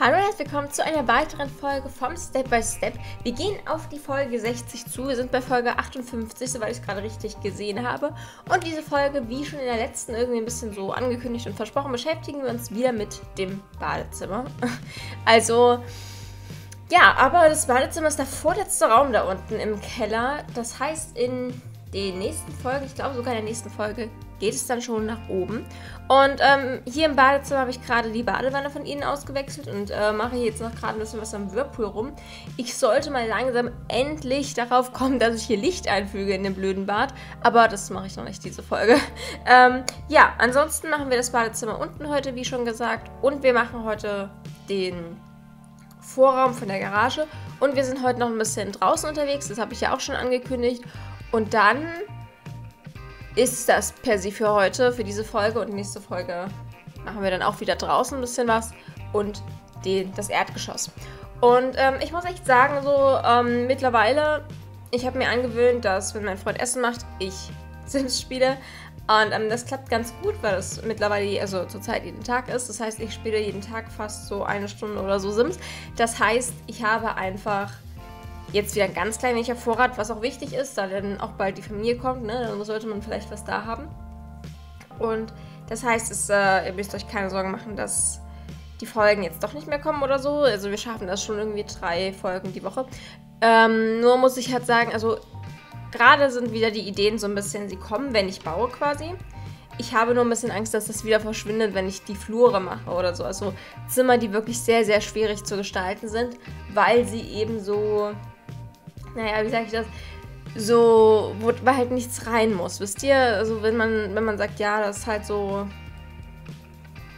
Hallo und herzlich willkommen zu einer weiteren Folge vom Step by Step. Wir gehen auf die Folge 60 zu. Wir sind bei Folge 58, soweit ich es gerade richtig gesehen habe. Und diese Folge, wie schon in der letzten irgendwie ein bisschen so angekündigt und versprochen, beschäftigen wir uns wieder mit dem Badezimmer. Also, ja, aber das Badezimmer ist der vorletzte Raum da unten im Keller. Das heißt, in den nächsten Folgen, ich glaube sogar in der nächsten Folge, geht es dann schon nach oben. Und ähm, hier im Badezimmer habe ich gerade die Badewanne von ihnen ausgewechselt und äh, mache jetzt noch gerade ein bisschen was am Whirlpool rum. Ich sollte mal langsam endlich darauf kommen, dass ich hier Licht einfüge in den blöden Bad, aber das mache ich noch nicht diese Folge. Ähm, ja, ansonsten machen wir das Badezimmer unten heute, wie schon gesagt, und wir machen heute den Vorraum von der Garage und wir sind heute noch ein bisschen draußen unterwegs, das habe ich ja auch schon angekündigt. Und dann ist das per se für heute, für diese Folge und nächste Folge machen wir dann auch wieder draußen ein bisschen was und den, das Erdgeschoss. Und ähm, ich muss echt sagen, so ähm, mittlerweile, ich habe mir angewöhnt, dass wenn mein Freund Essen macht, ich Sims spiele. Und ähm, das klappt ganz gut, weil es mittlerweile, also zurzeit jeden Tag ist. Das heißt, ich spiele jeden Tag fast so eine Stunde oder so Sims. Das heißt, ich habe einfach Jetzt wieder ein ganz klein wenig Vorrat, was auch wichtig ist, da dann auch bald die Familie kommt, ne? dann sollte man vielleicht was da haben. Und das heißt, es, äh, ihr müsst euch keine Sorgen machen, dass die Folgen jetzt doch nicht mehr kommen oder so. Also wir schaffen das schon irgendwie drei Folgen die Woche. Ähm, nur muss ich halt sagen, also gerade sind wieder die Ideen so ein bisschen, sie kommen, wenn ich baue quasi. Ich habe nur ein bisschen Angst, dass das wieder verschwindet, wenn ich die Flure mache oder so. Also Zimmer, die wirklich sehr, sehr schwierig zu gestalten sind, weil sie eben so naja, wie sage ich das? So, wo halt nichts rein muss, wisst ihr? Also wenn man, wenn man sagt, ja, das ist halt so.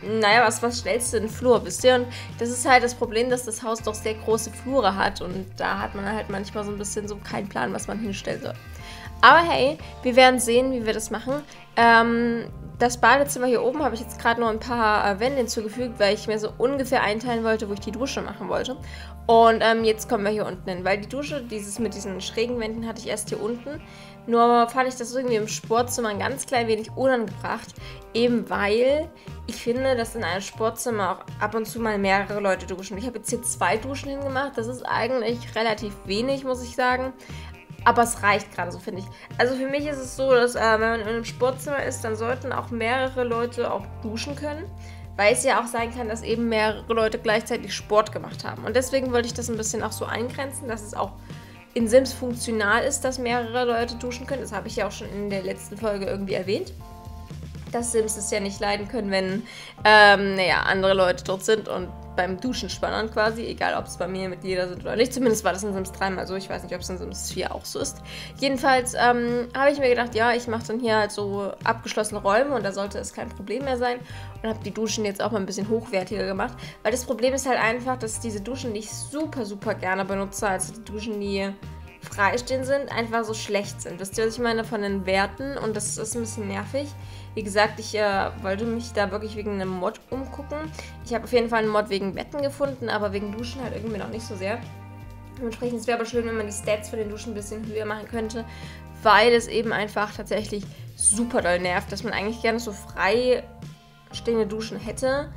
Naja, was, was stellst du in den Flur, wisst ihr? Und das ist halt das Problem, dass das Haus doch sehr große Flure hat und da hat man halt manchmal so ein bisschen so keinen Plan, was man hinstellen soll. Aber hey, wir werden sehen, wie wir das machen. Ähm, das Badezimmer hier oben habe ich jetzt gerade noch ein paar äh, Wände hinzugefügt, weil ich mir so ungefähr einteilen wollte, wo ich die Dusche machen wollte. Und ähm, jetzt kommen wir hier unten hin, weil die Dusche, dieses mit diesen schrägen Wänden, hatte ich erst hier unten. Nur fand ich das irgendwie im Sportzimmer ein ganz klein wenig unangebracht, eben weil ich finde, dass in einem Sportzimmer auch ab und zu mal mehrere Leute duschen. Ich habe jetzt hier zwei Duschen hingemacht, das ist eigentlich relativ wenig, muss ich sagen. Aber es reicht gerade so, finde ich. Also für mich ist es so, dass äh, wenn man in einem Sportzimmer ist, dann sollten auch mehrere Leute auch duschen können. Weil es ja auch sein kann, dass eben mehrere Leute gleichzeitig Sport gemacht haben. Und deswegen wollte ich das ein bisschen auch so eingrenzen, dass es auch in Sims funktional ist, dass mehrere Leute duschen können. Das habe ich ja auch schon in der letzten Folge irgendwie erwähnt. Dass Sims es ja nicht leiden können, wenn ähm, naja, andere Leute dort sind und beim Duschen spannend quasi, egal ob es bei mir Mitglieder sind oder nicht. Zumindest war das in Sims 3 mal so. Ich weiß nicht, ob es in Sims 4 auch so ist. Jedenfalls ähm, habe ich mir gedacht, ja, ich mache dann hier halt so abgeschlossene Räume und da sollte es kein Problem mehr sein. Und habe die Duschen jetzt auch mal ein bisschen hochwertiger gemacht. Weil das Problem ist halt einfach, dass diese Duschen, die ich super, super gerne benutze, also die Duschen, die freistehen sind, einfach so schlecht sind. Wisst ihr, was ich meine von den Werten? Und das ist ein bisschen nervig. Wie gesagt, ich äh, wollte mich da wirklich wegen einem Mod umgucken. Ich habe auf jeden Fall einen Mod wegen Betten gefunden, aber wegen Duschen halt irgendwie noch nicht so sehr. Dementsprechend wäre aber schön, wenn man die Stats von den Duschen ein bisschen höher machen könnte, weil es eben einfach tatsächlich super doll nervt, dass man eigentlich gerne so frei stehende Duschen hätte,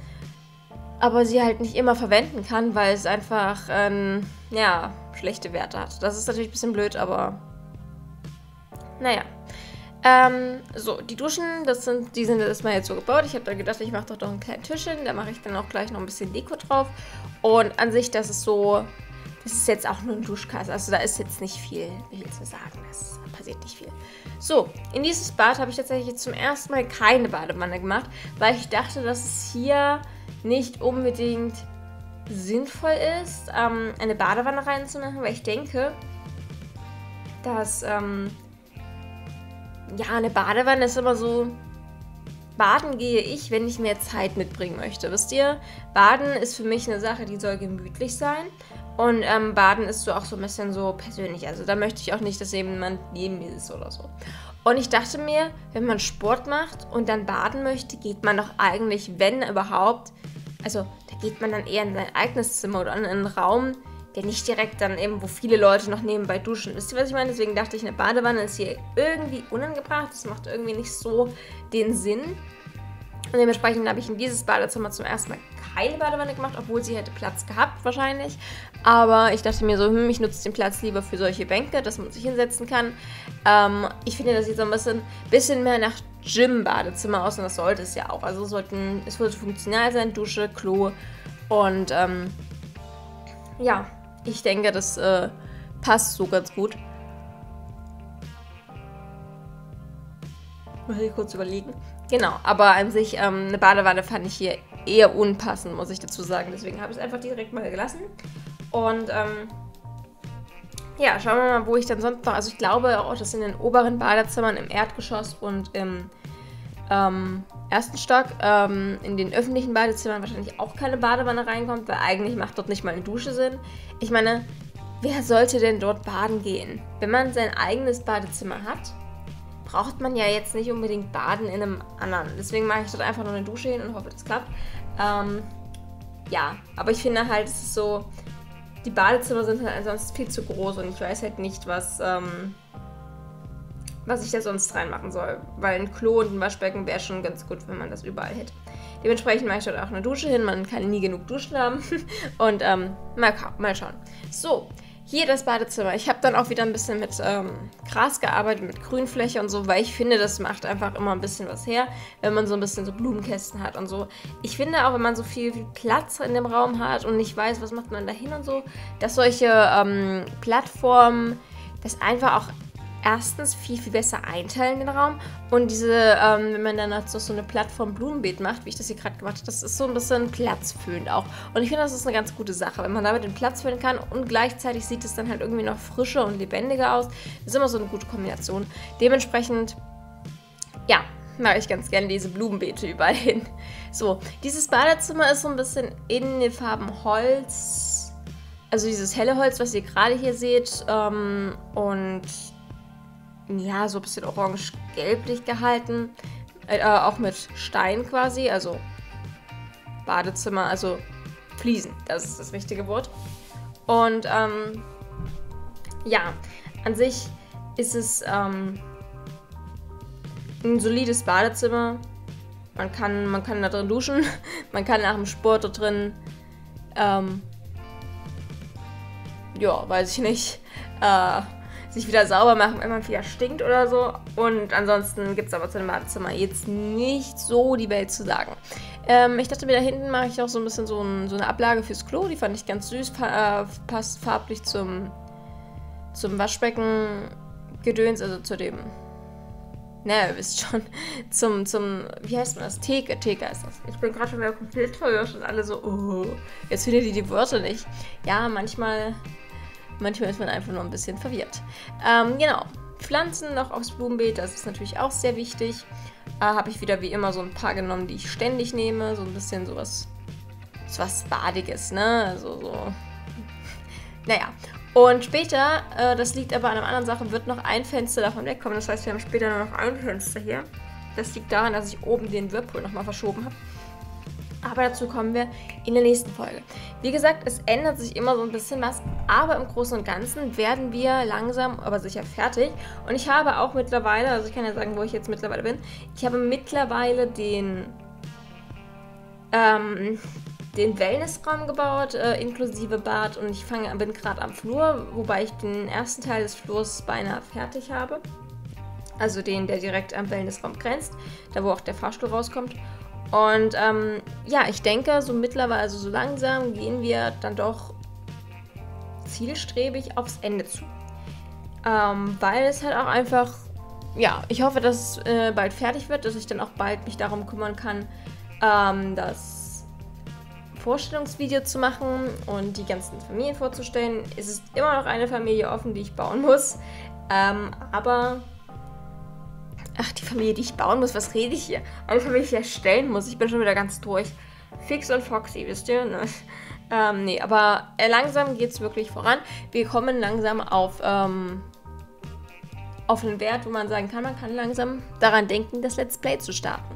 aber sie halt nicht immer verwenden kann, weil es einfach, ähm, ja, schlechte Werte hat. Das ist natürlich ein bisschen blöd, aber naja. Ähm, so, die Duschen, das sind, die sind erstmal jetzt so gebaut. Ich habe da gedacht, ich mache doch noch einen kleinen Tisch hin. Da mache ich dann auch gleich noch ein bisschen Deko drauf. Und an sich, das ist so, das ist jetzt auch nur ein Duschkasten. Also da ist jetzt nicht viel, ich zu sagen. Das passiert nicht viel. So, in dieses Bad habe ich tatsächlich jetzt zum ersten Mal keine Badewanne gemacht, weil ich dachte, dass es hier nicht unbedingt sinnvoll ist, ähm, eine Badewanne reinzumachen, weil ich denke, dass ähm, ja, eine Badewanne ist immer so. Baden gehe ich, wenn ich mehr Zeit mitbringen möchte. Wisst ihr? Baden ist für mich eine Sache, die soll gemütlich sein. Und ähm, Baden ist so auch so ein bisschen so persönlich. Also da möchte ich auch nicht, dass jemand neben mir ist oder so. Und ich dachte mir, wenn man Sport macht und dann baden möchte, geht man doch eigentlich, wenn überhaupt, also da geht man dann eher in sein eigenes Zimmer oder in einen Raum, der nicht direkt dann eben, wo viele Leute noch nebenbei duschen. Wisst ihr, was ich meine? Deswegen dachte ich, eine Badewanne ist hier irgendwie unangebracht. Das macht irgendwie nicht so den Sinn. Und dementsprechend habe ich in dieses Badezimmer zum ersten Mal heile Badewanne gemacht, obwohl sie hätte Platz gehabt wahrscheinlich. Aber ich dachte mir so, hm, ich nutze den Platz lieber für solche Bänke, dass man sich hinsetzen kann. Ähm, ich finde, das sieht so ein bisschen, bisschen mehr nach Gym-Badezimmer aus und das sollte es ja auch. Also sollten, es sollte funktional sein, Dusche, Klo und ähm, ja, ich denke, das äh, passt so ganz gut. Muss ich kurz überlegen. Genau, aber an sich, ähm, eine Badewanne fand ich hier eher unpassend, muss ich dazu sagen. Deswegen habe ich es einfach direkt mal gelassen. Und ähm, ja, schauen wir mal, wo ich dann sonst noch. Also ich glaube auch, dass in den oberen Badezimmern im Erdgeschoss und im ähm, ersten Stock ähm, in den öffentlichen Badezimmern wahrscheinlich auch keine Badewanne reinkommt, weil eigentlich macht dort nicht mal eine Dusche Sinn. Ich meine, wer sollte denn dort baden gehen? Wenn man sein eigenes Badezimmer hat, braucht man ja jetzt nicht unbedingt baden in einem anderen. Deswegen mache ich dort einfach nur eine Dusche hin und hoffe, das klappt. Ähm, ja, aber ich finde halt, es ist so, die Badezimmer sind halt ansonsten viel zu groß und ich weiß halt nicht, was, ähm, was ich da sonst reinmachen soll. Weil ein Klo und ein Waschbecken wäre schon ganz gut, wenn man das überall hätte. Dementsprechend mache ich dort auch eine Dusche hin. Man kann nie genug Duschen haben. und ähm, mal, mal schauen. So, hier das Badezimmer. Ich habe dann auch wieder ein bisschen mit ähm, Gras gearbeitet, mit Grünfläche und so, weil ich finde, das macht einfach immer ein bisschen was her, wenn man so ein bisschen so Blumenkästen hat und so. Ich finde auch, wenn man so viel, viel Platz in dem Raum hat und nicht weiß, was macht man da hin und so, dass solche ähm, Plattformen das einfach auch erstens viel, viel besser einteilen, den Raum. Und diese, ähm, wenn man dann so, eine Plattform Blumenbeet macht, wie ich das hier gerade gemacht habe, das ist so ein bisschen platzfüllend auch. Und ich finde, das ist eine ganz gute Sache, wenn man damit den Platz füllen kann und gleichzeitig sieht es dann halt irgendwie noch frischer und lebendiger aus. Das ist immer so eine gute Kombination. Dementsprechend, ja, mache ich ganz gerne diese Blumenbeete überall hin. So, dieses Badezimmer ist so ein bisschen in den Farben Holz. Also dieses helle Holz, was ihr gerade hier seht. Ähm, und ja, so ein bisschen orange-gelblich gehalten. Äh, auch mit Stein quasi, also Badezimmer, also Fliesen, das ist das richtige Wort. Und ähm, ja, an sich ist es ähm, ein solides Badezimmer. Man kann, man kann da drin duschen, man kann nach dem Sport da drin, ähm, ja, weiß ich nicht, äh, sich wieder sauber machen, wenn man wieder stinkt oder so. Und ansonsten gibt es aber zu dem Badezimmer jetzt nicht so die Welt zu sagen. Ähm, ich dachte mir, da hinten mache ich auch so ein bisschen so, ein, so, eine Ablage fürs Klo. Die fand ich ganz süß, äh, passt farblich zum, zum Waschbecken-Gedöns, also zu dem naja, ihr wisst schon, zum, zum, wie heißt man das? Theke, Theke ist das. Ich bin gerade schon wieder komplett verwirrt und alle so, oh, jetzt findet ihr die Wörter nicht. Ja, manchmal Manchmal ist man einfach nur ein bisschen verwirrt. Ähm, genau. Pflanzen noch aufs Blumenbeet, das ist natürlich auch sehr wichtig. Äh, Habe ich wieder wie immer so ein paar genommen, die ich ständig nehme. So ein bisschen sowas, sowas Badiges, ne? Also so. Naja. Und später, äh, das liegt aber an einer anderen Sache, wird noch ein Fenster davon wegkommen. Das heißt, wir haben später nur noch ein Fenster hier. Das liegt daran, dass ich oben den Whirlpool nochmal verschoben habe. Aber dazu kommen wir in der nächsten Folge. Wie gesagt, es ändert sich immer so ein bisschen was, aber im Großen und Ganzen werden wir langsam, aber sicher fertig. Und ich habe auch mittlerweile, also ich kann ja sagen, wo ich jetzt mittlerweile bin, ich habe mittlerweile den, ähm, den Wellnessraum gebaut, äh, inklusive Bad und ich fange, bin gerade am Flur, wobei ich den ersten Teil des Flurs beinahe fertig habe. Also den, der direkt am Wellnessraum grenzt, da wo auch der Fahrstuhl rauskommt. Und ähm, ja, ich denke, so mittlerweile, also so langsam gehen wir dann doch zielstrebig aufs Ende zu. Ähm, weil es halt auch einfach, ja, ich hoffe, dass es äh, bald fertig wird, dass ich dann auch bald mich darum kümmern kann, ähm, das Vorstellungsvideo zu machen und die ganzen Familien vorzustellen. Es ist immer noch eine Familie offen, die ich bauen muss. Ähm, aber Ach, die Familie, die ich bauen muss. Was rede ich hier? Eine Familie, die ich erstellen muss. Ich bin schon wieder ganz durch. Fix und Foxy, wisst ihr? Ne? Ähm, nee, aber äh, langsam geht es wirklich voran. Wir kommen langsam auf, ähm, auf einen Wert, wo man sagen kann, man kann langsam daran denken, das Let's Play zu starten.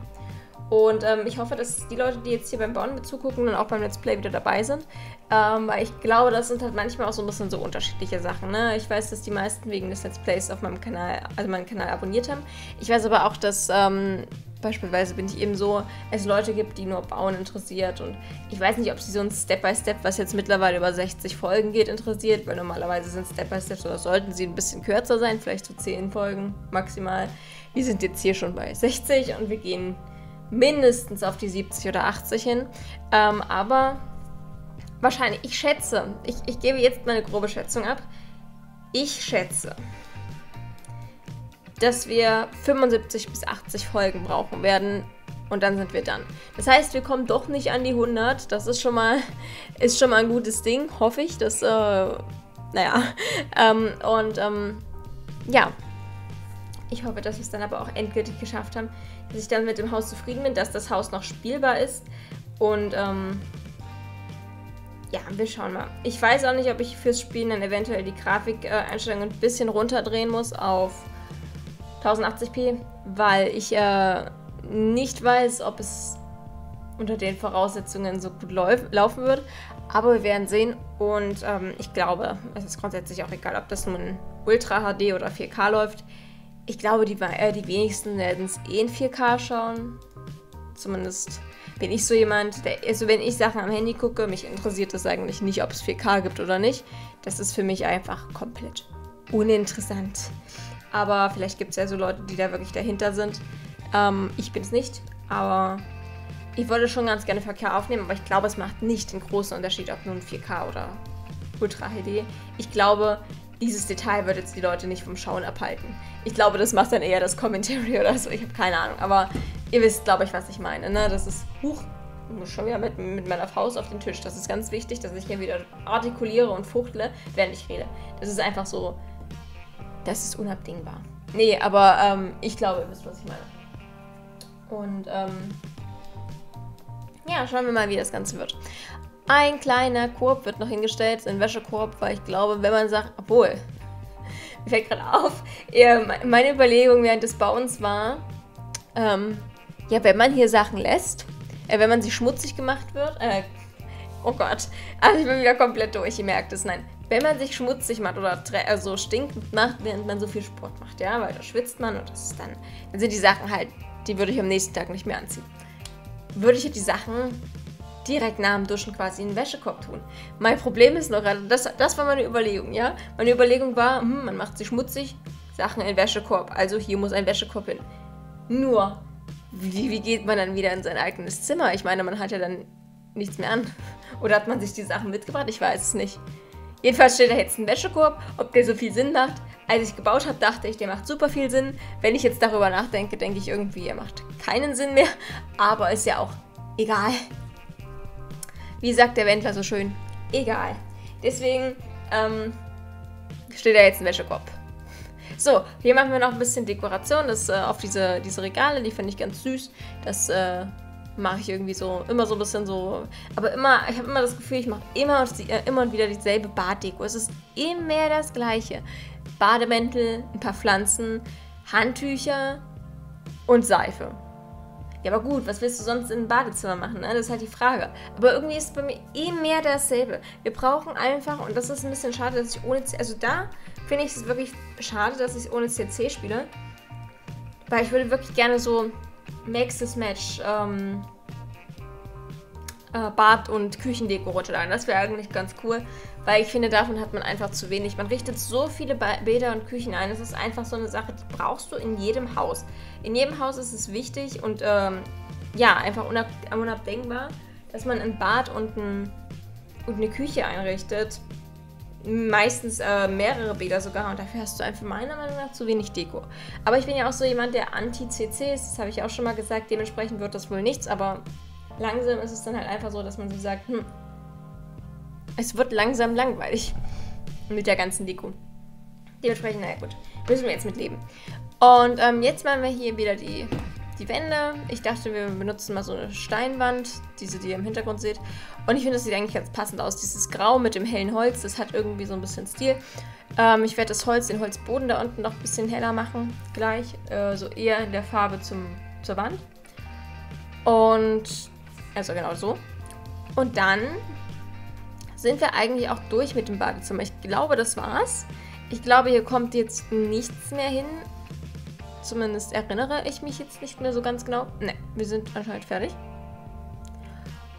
Und ähm, ich hoffe, dass die Leute, die jetzt hier beim Bauen zugucken, dann auch beim Let's Play wieder dabei sind. Ähm, weil ich glaube, das sind halt manchmal auch so ein bisschen so unterschiedliche Sachen. Ne? Ich weiß, dass die meisten wegen des Let's Plays auf meinem Kanal, also meinen Kanal abonniert haben. Ich weiß aber auch, dass ähm, beispielsweise bin ich eben so, es Leute gibt, die nur Bauen interessiert. Und ich weiß nicht, ob sie so ein Step-by-Step, Step, was jetzt mittlerweile über 60 Folgen geht, interessiert, weil normalerweise sind Step-by-Steps oder sollten sie ein bisschen kürzer sein, vielleicht so 10 Folgen maximal. Wir sind jetzt hier schon bei 60 und wir gehen mindestens auf die 70 oder 80 hin. Ähm, aber wahrscheinlich, ich schätze, ich, ich gebe jetzt meine grobe Schätzung ab. Ich schätze, dass wir 75 bis 80 Folgen brauchen werden und dann sind wir dann. Das heißt, wir kommen doch nicht an die 100. Das ist schon mal, ist schon mal ein gutes Ding, hoffe ich. Das, äh, naja. Ähm, und ähm, ja, ich hoffe, dass wir es dann aber auch endgültig geschafft haben, dass ich dann mit dem Haus zufrieden bin, dass das Haus noch spielbar ist. Und ähm, ja, wir schauen mal. Ich weiß auch nicht, ob ich fürs Spielen dann eventuell die Grafikeinstellungen ein bisschen runterdrehen muss auf 1080p, weil ich äh, nicht weiß, ob es unter den Voraussetzungen so gut laufen wird. Aber wir werden sehen und ähm, ich glaube, es ist grundsätzlich auch egal, ob das nun Ultra HD oder 4K läuft. Ich glaube, die, äh, die wenigsten werden es eh in 4K schauen. Zumindest bin ich so jemand, der, also wenn ich Sachen am Handy gucke, mich interessiert es eigentlich nicht, ob es 4K gibt oder nicht. Das ist für mich einfach komplett uninteressant. Aber vielleicht gibt es ja so Leute, die da wirklich dahinter sind. Ähm, ich bin es nicht, aber ich wollte schon ganz gerne 4K aufnehmen, aber ich glaube, es macht nicht den großen Unterschied, ob nun 4K oder Ultra HD. Ich glaube, dieses Detail wird jetzt die Leute nicht vom Schauen abhalten. Ich glaube, das macht dann eher das Commentary oder so. Ich habe keine Ahnung. Aber ihr wisst, glaube ich, was ich meine. Ne? Das ist, huch, ich muss schon wieder mit, mit meiner Faust auf den Tisch. Das ist ganz wichtig, dass ich hier wieder artikuliere und fuchtle, während ich rede. Das ist einfach so, das ist unabdingbar. Nee, aber ähm, ich glaube, ihr wisst, was ich meine. Und ähm, ja, schauen wir mal, wie das Ganze wird. Ein kleiner Korb wird noch hingestellt, ein Wäschekorb, weil ich glaube, wenn man sagt, obwohl, mir fällt gerade auf, meine Überlegung während des Bauens war, ähm, ja, wenn man hier Sachen lässt, äh, wenn man sie schmutzig gemacht wird, äh, oh Gott, also ich bin wieder komplett durch, ihr merkt es, nein, wenn man sich schmutzig macht oder also stinkend macht, während man so viel Sport macht, ja, weil da schwitzt man und das ist dann, dann sind die Sachen halt, die würde ich am nächsten Tag nicht mehr anziehen. Würde ich die Sachen direkt nach dem Duschen quasi in den Wäschekorb tun. Mein Problem ist noch gerade, das, das war meine Überlegung, ja. Meine Überlegung war, hm, man macht sie schmutzig, Sachen in den Wäschekorb, also hier muss ein Wäschekorb hin. Nur, wie, wie geht man dann wieder in sein eigenes Zimmer? Ich meine, man hat ja dann nichts mehr an. Oder hat man sich die Sachen mitgebracht? Ich weiß es nicht. Jedenfalls steht da jetzt ein Wäschekorb. Ob der so viel Sinn macht? Als ich gebaut habe, dachte ich, der macht super viel Sinn. Wenn ich jetzt darüber nachdenke, denke ich irgendwie, er macht keinen Sinn mehr. Aber ist ja auch egal. Wie sagt der Wendler so schön? Egal. Deswegen ähm, steht da jetzt ein Wäschekorb. So, hier machen wir noch ein bisschen Dekoration. Das äh, auf diese, diese Regale, die finde ich ganz süß. Das äh, mache ich irgendwie so, immer so ein bisschen so. Aber immer, ich habe immer das Gefühl, ich mache immer, äh, immer und wieder dieselbe Baddeko. Es ist immer das Gleiche. Bademäntel, ein paar Pflanzen, Handtücher und Seife. Ja, aber gut, was willst du sonst in ein Badezimmer machen? Ne? Das ist halt die Frage. Aber irgendwie ist es bei mir eh mehr dasselbe. Wir brauchen einfach, und das ist ein bisschen schade, dass ich ohne CC, also da finde ich es wirklich schade, dass ich ohne CC spiele. Weil ich würde wirklich gerne so Maxis Match ähm, äh, Bad- und Küchendeko runterladen. Das wäre eigentlich ganz cool, weil ich finde, davon hat man einfach zu wenig. Man richtet so viele Bäder und Küchen ein. Es ist einfach so eine Sache, die brauchst du in jedem Haus. In jedem Haus ist es wichtig und ähm, ja, einfach unab unabdenkbar, dass man ein Bad und, ein, und eine Küche einrichtet meistens äh, mehrere Bäder sogar und dafür hast du einfach meiner Meinung nach zu wenig Deko. Aber ich bin ja auch so jemand, der anti-CC ist, das habe ich auch schon mal gesagt, dementsprechend wird das wohl nichts, aber langsam ist es dann halt einfach so, dass man so sagt, hm, es wird langsam langweilig mit der ganzen Deko. Dementsprechend, naja gut, müssen wir jetzt mit leben. Und ähm, jetzt machen wir hier wieder die die Wände. Ich dachte, wir benutzen mal so eine Steinwand, diese, die ihr im Hintergrund seht. Und ich finde, das sieht eigentlich ganz passend aus. Dieses Grau mit dem hellen Holz, das hat irgendwie so ein bisschen Stil. Ähm, ich werde das Holz, den Holzboden da unten noch ein bisschen heller machen, gleich. Äh, so eher in der Farbe zum, zur Wand. Und, also genau so. Und dann sind wir eigentlich auch durch mit dem Badezimmer. Ich glaube, das war's. Ich glaube, hier kommt jetzt nichts mehr hin Zumindest erinnere ich mich jetzt nicht mehr so ganz genau. Ne, wir sind anscheinend fertig.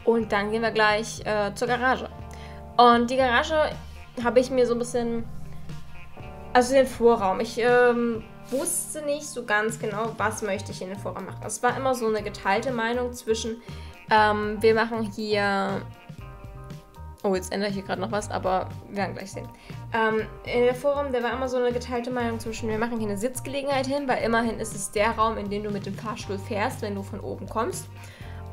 Und dann gehen wir gleich äh, zur Garage. Und die Garage habe ich mir so ein bisschen. Also den Vorraum. Ich ähm, wusste nicht so ganz genau, was möchte ich in den Vorraum machen. Es war immer so eine geteilte Meinung zwischen, ähm, wir machen hier. Oh, jetzt ändere ich hier gerade noch was, aber wir werden gleich sehen. Ähm, in der Vorraum, da war immer so eine geteilte Meinung zwischen, wir machen hier eine Sitzgelegenheit hin, weil immerhin ist es der Raum, in den du mit dem Fahrstuhl fährst, wenn du von oben kommst.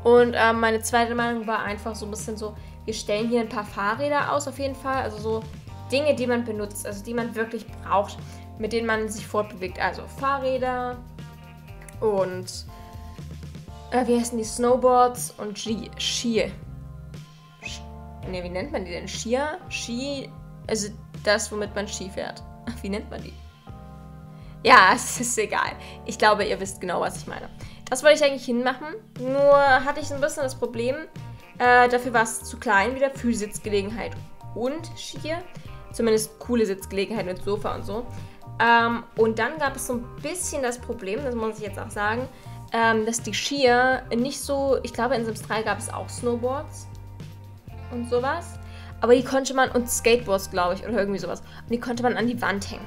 Und ähm, meine zweite Meinung war einfach so ein bisschen so, wir stellen hier ein paar Fahrräder aus auf jeden Fall. Also so Dinge, die man benutzt, also die man wirklich braucht, mit denen man sich fortbewegt. Also Fahrräder und äh, wie heißen die? Snowboards und Ski. Ski. Ne, wie nennt man die denn? Skier? Ski. Also das, womit man Ski fährt. Wie nennt man die? Ja, es ist egal. Ich glaube, ihr wisst genau, was ich meine. Das wollte ich eigentlich hinmachen. Nur hatte ich so ein bisschen das Problem, äh, dafür war es zu klein wieder für Sitzgelegenheit und Skier. Zumindest coole Sitzgelegenheit mit Sofa und so. Ähm, und dann gab es so ein bisschen das Problem, das muss ich jetzt auch sagen, ähm, dass die Skier nicht so, ich glaube in Sims 3 gab es auch Snowboards und sowas. Aber die konnte man, und Skateboards glaube ich, oder irgendwie sowas. Und die konnte man an die Wand hängen.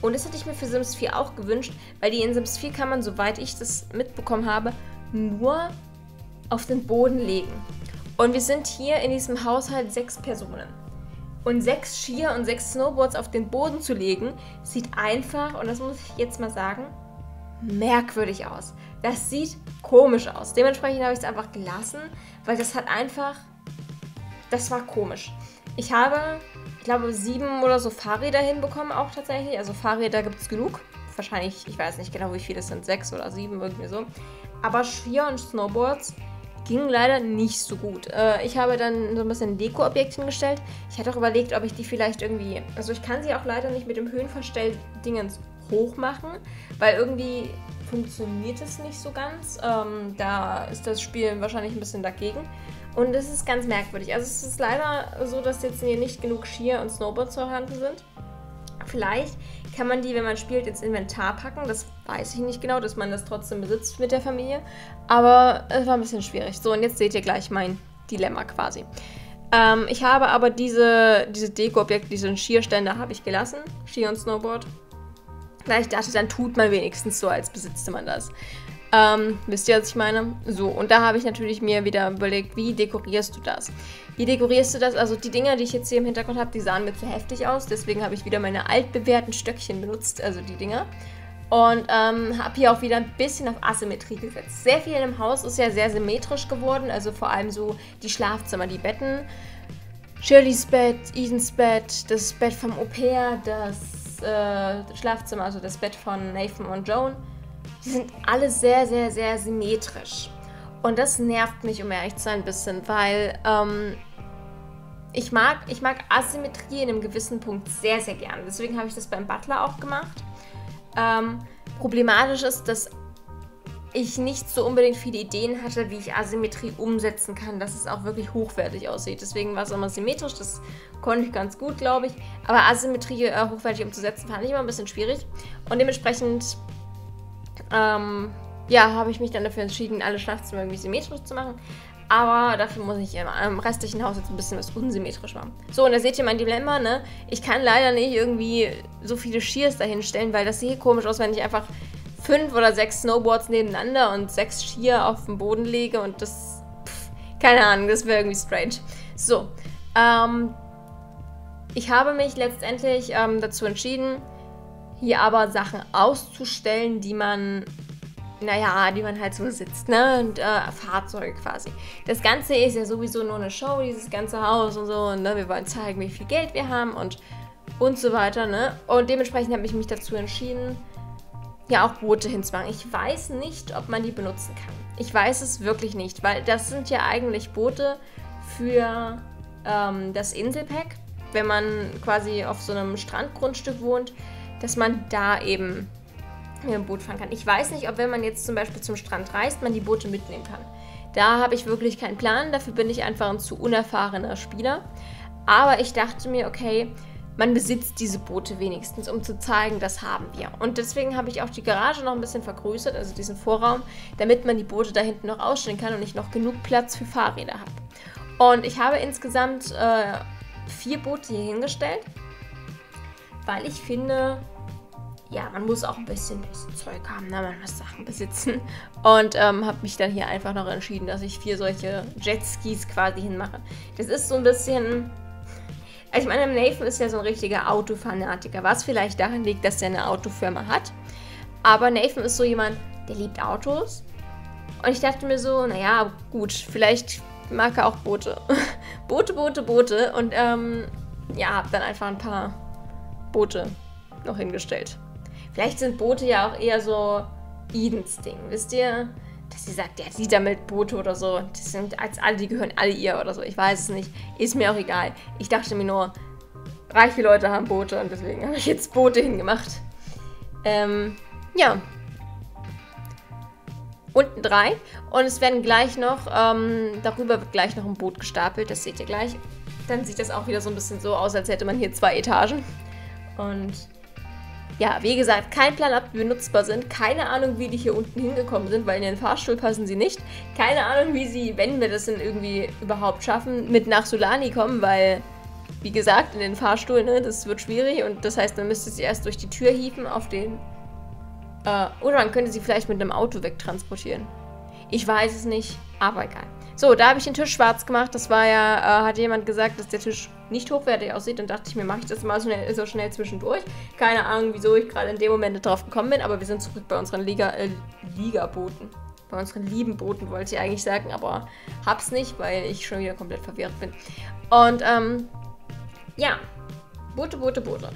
Und das hätte ich mir für Sims 4 auch gewünscht, weil die in Sims 4 kann man, soweit ich das mitbekommen habe, nur auf den Boden legen. Und wir sind hier in diesem Haushalt sechs Personen. Und sechs Skier und sechs Snowboards auf den Boden zu legen, sieht einfach, und das muss ich jetzt mal sagen, merkwürdig aus. Das sieht komisch aus. Dementsprechend habe ich es einfach gelassen, weil das hat einfach. Das war komisch. Ich habe ich glaube, sieben oder so Fahrräder hinbekommen auch tatsächlich. Also Fahrräder gibt es genug. Wahrscheinlich, ich weiß nicht genau, wie viele es sind, sechs oder sieben, irgendwie so. Aber Skier und Snowboards gingen leider nicht so gut. Äh, ich habe dann so ein bisschen Deko-Objekt hingestellt. Ich hatte auch überlegt, ob ich die vielleicht irgendwie. Also ich kann sie auch leider nicht mit dem Höhenverstell-Dingens hoch machen, weil irgendwie funktioniert es nicht so ganz. Ähm, da ist das Spiel wahrscheinlich ein bisschen dagegen. Und es ist ganz merkwürdig. Also es ist leider so, dass jetzt hier nicht genug Skier und Snowboards vorhanden sind. Vielleicht kann man die, wenn man spielt, ins Inventar packen. Das weiß ich nicht genau, dass man das trotzdem besitzt mit der Familie. Aber es war ein bisschen schwierig. So, und jetzt seht ihr gleich mein Dilemma quasi. Ähm, ich habe aber diese, diese Deko-Objekte, diesen Skierständer habe ich gelassen. Skier und Snowboard. Weil ich dachte, dann tut man wenigstens so, als besitzte man das. Ähm, wisst ihr, was ich meine? So, und da habe ich natürlich mir wieder überlegt, wie dekorierst du das? Wie dekorierst du das? Also die Dinger, die ich jetzt hier im Hintergrund habe, die sahen mir zu heftig aus. Deswegen habe ich wieder meine altbewährten Stöckchen benutzt, also die Dinger. Und ähm, habe hier auch wieder ein bisschen auf Asymmetrie gesetzt. Sehr viel in dem Haus ist ja sehr symmetrisch geworden. Also vor allem so die Schlafzimmer, die Betten. Shirleys Bett, Edens Bett, das Bett vom Au-pair, das äh, Schlafzimmer, also das Bett von Nathan und Joan die sind alle sehr, sehr, sehr symmetrisch. Und das nervt mich, um ehrlich zu sein, ein bisschen, weil ähm, ich, mag, ich mag Asymmetrie in einem gewissen Punkt sehr, sehr gerne. Deswegen habe ich das beim Butler auch gemacht. Ähm, problematisch ist, dass ich nicht so unbedingt viele Ideen hatte, wie ich Asymmetrie umsetzen kann, dass es auch wirklich hochwertig aussieht. Deswegen war es immer symmetrisch, das konnte ich ganz gut, glaube ich. Aber Asymmetrie äh, hochwertig umzusetzen, fand ich immer ein bisschen schwierig. Und dementsprechend ähm, ja, habe ich mich dann dafür entschieden, alle Schlafzimmer irgendwie symmetrisch zu machen. Aber dafür muss ich im restlichen Haus jetzt ein bisschen was unsymmetrisch machen. So, und da seht ihr mein Dilemma, ne? Ich kann leider nicht irgendwie so viele Shears dahinstellen, weil das sieht komisch aus, wenn ich einfach fünf oder sechs Snowboards nebeneinander und sechs Skier auf den Boden lege und das. Pff, keine Ahnung, das wäre irgendwie strange. So, ähm, ich habe mich letztendlich ähm, dazu entschieden, hier aber Sachen auszustellen, die man, naja, die man halt so sitzt, ne? Und äh, Fahrzeuge quasi. Das Ganze ist ja sowieso nur eine Show, dieses ganze Haus und so, und ne? Wir wollen zeigen, wie viel Geld wir haben und und so weiter, ne? Und dementsprechend habe ich mich dazu entschieden, ja auch Boote hinzumachen. Ich weiß nicht, ob man die benutzen kann. Ich weiß es wirklich nicht, weil das sind ja eigentlich Boote für ähm, das Inselpack, wenn man quasi auf so einem Strandgrundstück wohnt dass man da eben mit dem Boot fahren kann. Ich weiß nicht, ob wenn man jetzt zum Beispiel zum Strand reist, man die Boote mitnehmen kann. Da habe ich wirklich keinen Plan, dafür bin ich einfach ein zu unerfahrener Spieler. Aber ich dachte mir, okay, man besitzt diese Boote wenigstens, um zu zeigen, das haben wir. Und deswegen habe ich auch die Garage noch ein bisschen vergrößert, also diesen Vorraum, damit man die Boote da hinten noch ausstellen kann und ich noch genug Platz für Fahrräder habe. Und ich habe insgesamt äh, vier Boote hier hingestellt, weil ich finde, ja, man muss auch ein bisschen, Zeug haben, ne? man muss Sachen besitzen. Und ähm, habe mich dann hier einfach noch entschieden, dass ich vier solche Jetskis quasi hinmache. Das ist so ein bisschen ich meine, Nathan ist ja so ein richtiger Autofanatiker, was vielleicht daran liegt, dass er eine Autofirma hat. Aber Nathan ist so jemand, der liebt Autos. Und ich dachte mir so, naja, gut, vielleicht mag er auch Boote. Boote, Boote, Boote. Und ähm, ja, hab dann einfach ein paar Boote noch hingestellt. Vielleicht sind Boote ja auch eher so Edens Ding, wisst ihr? dass sie sagt, ja, sie damit Boote oder so. Das sind als alle, die gehören alle ihr oder so. Ich weiß es nicht. Ist mir auch egal. Ich dachte mir nur, reiche Leute haben Boote und deswegen habe ich jetzt Boote hingemacht. Ähm, ja. Unten drei. Und es werden gleich noch, ähm, darüber wird gleich noch ein Boot gestapelt. Das seht ihr gleich. Dann sieht das auch wieder so ein bisschen so aus, als hätte man hier zwei Etagen. Und ja, wie gesagt, kein Plan ab, wie benutzbar sind. Keine Ahnung, wie die hier unten hingekommen sind, weil in den Fahrstuhl passen sie nicht. Keine Ahnung, wie sie, wenn wir das denn irgendwie überhaupt schaffen, mit nach Solani kommen, weil, wie gesagt, in den Fahrstuhl, ne, das wird schwierig und das heißt, man müsste sie erst durch die Tür hieven auf den. Äh, oder man könnte sie vielleicht mit einem Auto wegtransportieren. Ich weiß es nicht, aber egal. So, da habe ich den Tisch schwarz gemacht. Das war ja, äh, hat jemand gesagt, dass der Tisch nicht hochwertig aussieht. Dann dachte ich mir, mache ich das mal so schnell, so schnell zwischendurch. Keine Ahnung, wieso ich gerade in dem Moment drauf gekommen bin, aber wir sind zurück bei unseren Liga, äh, Liga-Booten. Bei unseren lieben Booten wollte ich eigentlich sagen, aber hab's nicht, weil ich schon wieder komplett verwirrt bin. Und, ähm, ja. Boote, Boote, Boote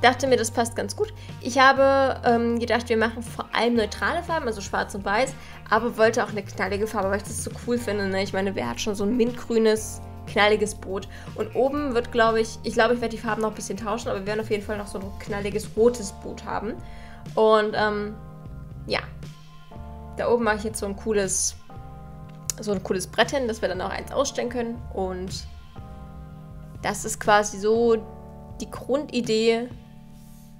dachte mir, das passt ganz gut. Ich habe ähm, gedacht, wir machen vor allem neutrale Farben, also schwarz und weiß, aber wollte auch eine knallige Farbe, weil ich das so cool finde. Ne? Ich meine, wer hat schon so ein mintgrünes, knalliges Boot? Und oben wird, glaube ich, ich glaube, ich werde die Farben noch ein bisschen tauschen, aber wir werden auf jeden Fall noch so ein knalliges rotes Boot haben. Und ähm, ja, da oben mache ich jetzt so ein cooles, so ein cooles Brett hin, dass wir dann auch eins ausstellen können. Und das ist quasi so die Grundidee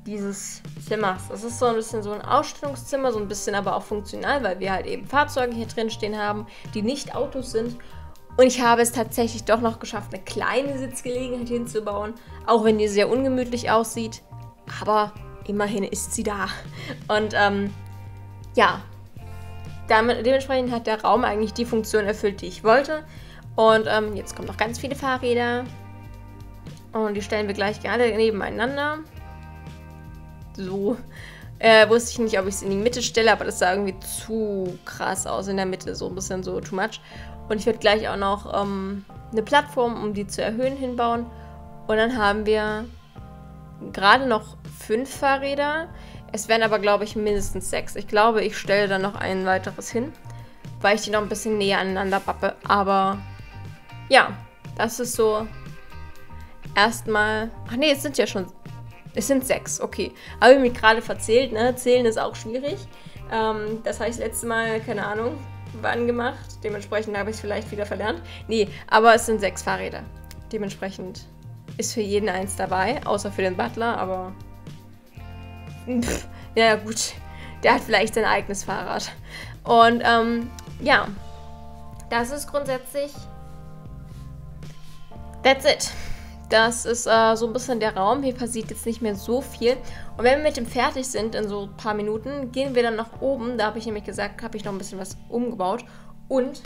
dieses Zimmers. Das ist so ein bisschen so ein Ausstellungszimmer, so ein bisschen aber auch funktional, weil wir halt eben Fahrzeuge hier drin stehen haben, die nicht Autos sind. Und ich habe es tatsächlich doch noch geschafft, eine kleine Sitzgelegenheit hinzubauen, auch wenn die sehr ungemütlich aussieht. Aber immerhin ist sie da. Und ähm, ja, damit, dementsprechend hat der Raum eigentlich die Funktion erfüllt, die ich wollte. Und ähm, jetzt kommen noch ganz viele Fahrräder. Und die stellen wir gleich alle nebeneinander so. Äh, wusste ich nicht, ob ich es in die Mitte stelle, aber das sah irgendwie zu krass aus in der Mitte, so ein bisschen so too much. Und ich werde gleich auch noch ähm, eine Plattform, um die zu erhöhen, hinbauen. Und dann haben wir gerade noch fünf Fahrräder. Es werden aber, glaube ich, mindestens sechs. Ich glaube, ich stelle dann noch ein weiteres hin, weil ich die noch ein bisschen näher aneinander pappe. Aber ja, das ist so erstmal. Ach nee, es sind ja schon es sind sechs, okay. Habe ich mich gerade verzählt, ne? Zählen ist auch schwierig. Ähm, das habe ich das letzte Mal, keine Ahnung, wann gemacht. Dementsprechend habe ich es vielleicht wieder verlernt. Nee, aber es sind sechs Fahrräder. Dementsprechend ist für jeden eins dabei, außer für den Butler, aber. Pff, ja, gut. Der hat vielleicht sein eigenes Fahrrad. Und ähm, ja, das ist grundsätzlich. That's it. Das ist äh, so ein bisschen der Raum. Hier passiert jetzt nicht mehr so viel. Und wenn wir mit dem fertig sind, in so ein paar Minuten, gehen wir dann nach oben. Da habe ich nämlich gesagt, habe ich noch ein bisschen was umgebaut. Und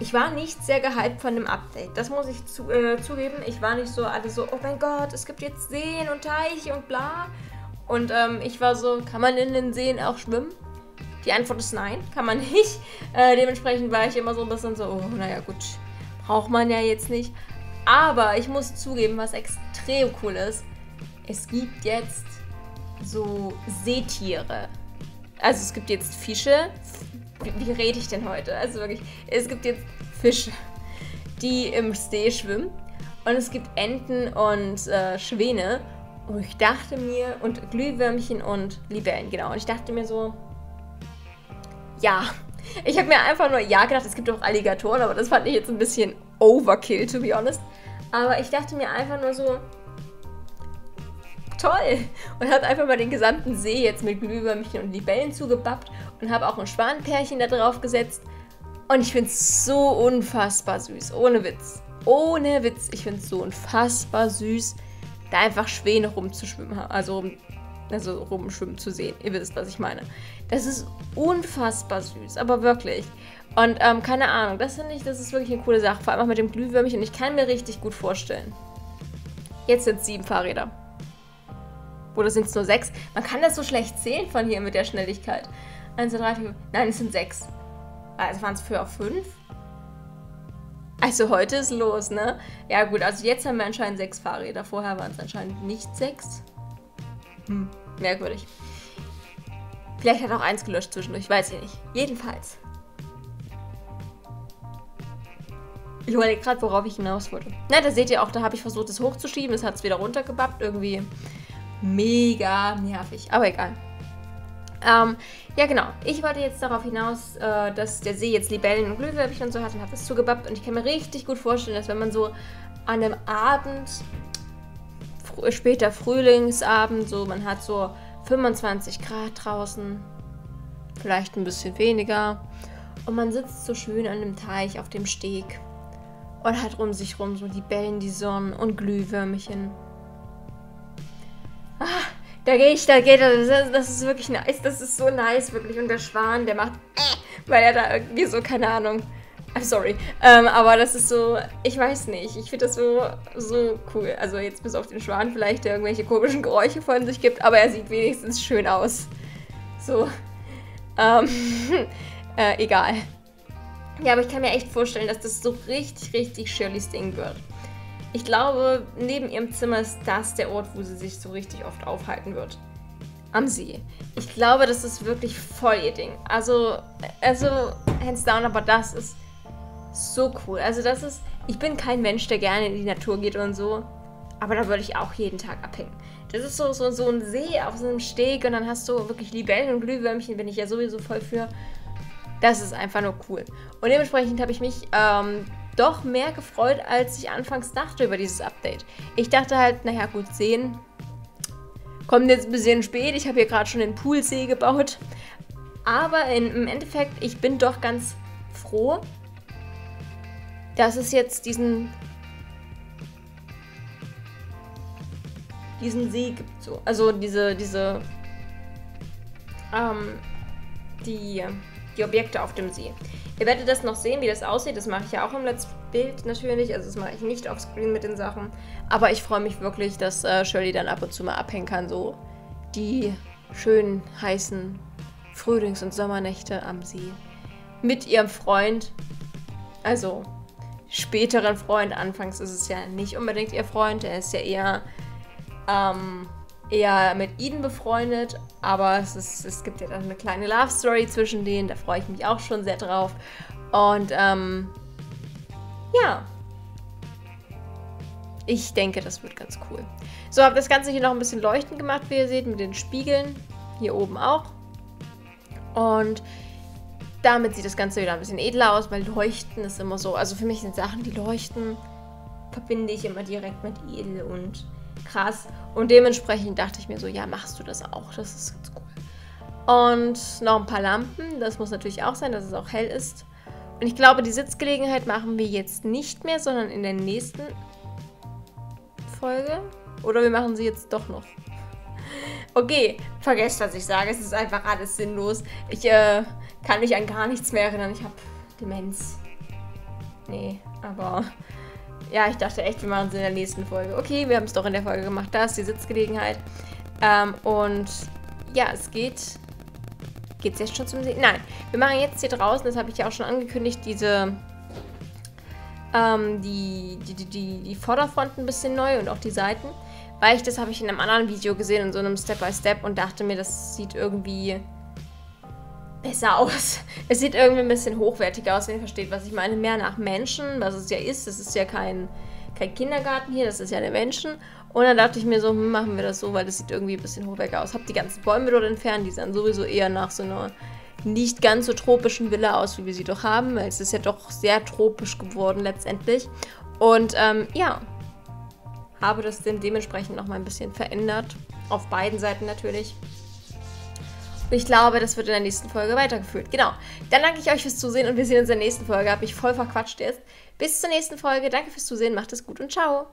ich war nicht sehr gehypt von dem Update. Das muss ich zu, äh, zugeben. Ich war nicht so alle so, oh mein Gott, es gibt jetzt Seen und Teiche und bla. Und ähm, ich war so, kann man in den Seen auch schwimmen? Die Antwort ist nein, kann man nicht. Äh, dementsprechend war ich immer so ein bisschen so, oh, naja, gut, braucht man ja jetzt nicht. Aber ich muss zugeben, was extrem cool ist, es gibt jetzt so Seetiere. Also es gibt jetzt Fische. Wie, wie rede ich denn heute? Also wirklich, es gibt jetzt Fische, die im See schwimmen. Und es gibt Enten und äh, Schwäne. Und ich dachte mir, und Glühwürmchen und Libellen, genau. Und ich dachte mir so, ja. Ich habe mir einfach nur ja gedacht, es gibt auch Alligatoren, aber das fand ich jetzt ein bisschen Overkill, to be honest. Aber ich dachte mir einfach nur so, toll. Und habe einfach mal den gesamten See jetzt mit Glühwürmchen und Libellen zugebappt und habe auch ein Schwanenpärchen da drauf gesetzt. Und ich finde es so unfassbar süß. Ohne Witz. Ohne Witz. Ich finde es so unfassbar süß, da einfach Schwäne rumzuschwimmen. Also, rum, also rumschwimmen zu sehen. Ihr wisst, was ich meine. Das ist unfassbar süß. Aber wirklich. Und ähm, keine Ahnung, das finde ich, das ist wirklich eine coole Sache. Vor allem auch mit dem Glühwürmchen. Ich kann mir richtig gut vorstellen. Jetzt sind es sieben Fahrräder. Oder sind es nur sechs? Man kann das so schlecht zählen von hier mit der Schnelligkeit. Eins, zwei, drei, vier. Nein, es sind sechs. Also waren es früher auf fünf? Also heute ist los, ne? Ja gut, also jetzt haben wir anscheinend sechs Fahrräder. Vorher waren es anscheinend nicht sechs. Hm, merkwürdig. Vielleicht hat auch eins gelöscht zwischendurch, weiß ich nicht. Jedenfalls. Ich überlege gerade, worauf ich hinaus wollte. Na, da seht ihr auch, da habe ich versucht, es hochzuschieben. Es hat es wieder runtergebappt. Irgendwie mega nervig. Aber egal. Ähm, ja, genau. Ich wollte jetzt darauf hinaus, äh, dass der See jetzt Libellen und Glühwürmchen und so hat und habe das zugebappt. Und ich kann mir richtig gut vorstellen, dass wenn man so an einem Abend, fr später Frühlingsabend, so man hat so 25 Grad draußen, vielleicht ein bisschen weniger. Und man sitzt so schön an einem Teich auf dem Steg und hat um sich rum so Libellen, die Sonnen und Glühwürmchen. Ah, da gehe ich, da geht er. Das ist wirklich nice. Das ist so nice, wirklich. Und der Schwan, der macht äh, weil er da irgendwie so, keine Ahnung. I'm sorry. Ähm, aber das ist so, ich weiß nicht. Ich finde das so, so cool. Also jetzt bis auf den Schwan vielleicht, der irgendwelche komischen Geräusche von sich gibt, aber er sieht wenigstens schön aus. So. Ähm, äh, egal. Ja, aber ich kann mir echt vorstellen, dass das so richtig, richtig Shirley's Ding wird. Ich glaube, neben ihrem Zimmer ist das der Ort, wo sie sich so richtig oft aufhalten wird. Am See. Ich glaube, das ist wirklich voll ihr Ding. Also, also, hands down, aber das ist so cool. Also, das ist. Ich bin kein Mensch, der gerne in die Natur geht und so. Aber da würde ich auch jeden Tag abhängen. Das ist so, so, so ein See auf so einem Steg und dann hast du wirklich Libellen und Glühwürmchen, bin ich ja sowieso voll für. Das ist einfach nur cool. Und dementsprechend habe ich mich ähm, doch mehr gefreut, als ich anfangs dachte über dieses Update. Ich dachte halt, naja, gut, 10 kommt jetzt ein bisschen spät. Ich habe hier gerade schon den Poolsee gebaut. Aber in, im Endeffekt, ich bin doch ganz froh, dass es jetzt diesen diesen See gibt. So. Also diese, diese ähm, die, die Objekte auf dem See. Ihr werdet das noch sehen, wie das aussieht. Das mache ich ja auch im Let's Bild natürlich. Also das mache ich nicht auf Screen mit den Sachen. Aber ich freue mich wirklich, dass äh, Shirley dann ab und zu mal abhängen kann. So die schönen, heißen Frühlings- und Sommernächte am See. Mit ihrem Freund. Also späteren Freund. Anfangs ist es ja nicht unbedingt ihr Freund. Er ist ja eher, ähm, eher mit Eden befreundet. Aber es, ist, es gibt ja dann eine kleine Love Story zwischen denen. Da freue ich mich auch schon sehr drauf. Und ähm, ja. Ich denke, das wird ganz cool. So, habe das Ganze hier noch ein bisschen leuchtend gemacht, wie ihr seht, mit den Spiegeln. Hier oben auch. Und damit sieht das Ganze wieder ein bisschen edler aus, weil Leuchten ist immer so. Also für mich sind Sachen, die leuchten, verbinde ich immer direkt mit edel und krass. Und dementsprechend dachte ich mir so, ja, machst du das auch. Das ist ganz cool. Und noch ein paar Lampen. Das muss natürlich auch sein, dass es auch hell ist. Und ich glaube, die Sitzgelegenheit machen wir jetzt nicht mehr, sondern in der nächsten Folge. Oder wir machen sie jetzt doch noch. Okay, vergesst, was ich sage. Es ist einfach alles sinnlos. Ich äh, kann mich an gar nichts mehr erinnern. Ich habe Demenz. Nee, aber ja, ich dachte echt, wir machen es in der nächsten Folge. Okay, wir haben es doch in der Folge gemacht. Da ist die Sitzgelegenheit. Ähm, und ja, es geht. Geht es jetzt schon zum See? Nein, wir machen jetzt hier draußen, das habe ich ja auch schon angekündigt, diese. Ähm, die, die, die, die, Vorderfront ein bisschen neu und auch die Seiten. Weil ich, das habe ich in einem anderen Video gesehen, in so einem Step-by-Step Step, und dachte mir, das sieht irgendwie besser aus. Es sieht irgendwie ein bisschen hochwertiger aus, wenn ihr versteht, was ich meine. Mehr nach Menschen, was es ja ist. Es ist ja kein, kein Kindergarten hier, das ist ja der Menschen. Und dann dachte ich mir so, hm, machen wir das so, weil das sieht irgendwie ein bisschen hochwertiger aus. Hab die ganzen Bäume dort entfernt, die sahen sowieso eher nach so einer nicht ganz so tropischen Villa aus, wie wir sie doch haben, weil es ist ja doch sehr tropisch geworden letztendlich. Und ähm, ja, habe das dann dementsprechend nochmal ein bisschen verändert. Auf beiden Seiten natürlich. Und ich glaube, das wird in der nächsten Folge weitergeführt. Genau. Dann danke ich euch fürs Zusehen und wir sehen uns in der nächsten Folge. Habe ich voll verquatscht jetzt. Bis zur nächsten Folge. Danke fürs Zusehen. Macht es gut und ciao.